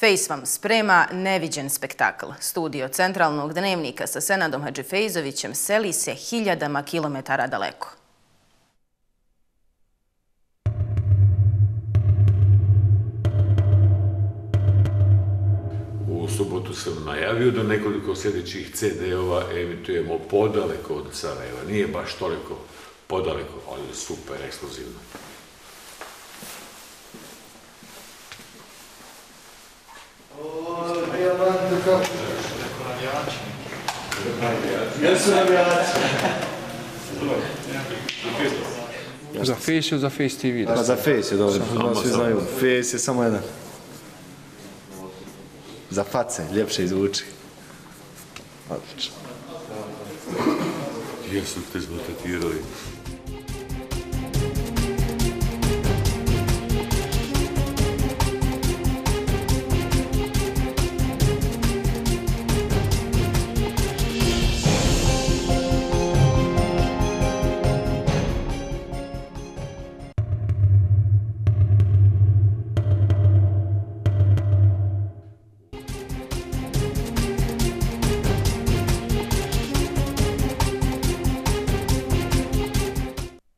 Fejs vam sprema neviđen spektakl. Studio centralnog dnevnika sa Senadom Hadžifejzovićem seli se hiljadama kilometara daleko. U subotu sam najavio da nekoliko sljedećih CD-ova emitujemo podaleko od Sarajeva. Nije baš toliko podaleko, ali super, ekskluzivno. Navijači. Za Face ili za Face TV? Pa za Face je dobro, da svi znaju. Face je samo jedan. Za face, ljepše izvuči. Odlično. Jesu te zbatatirali.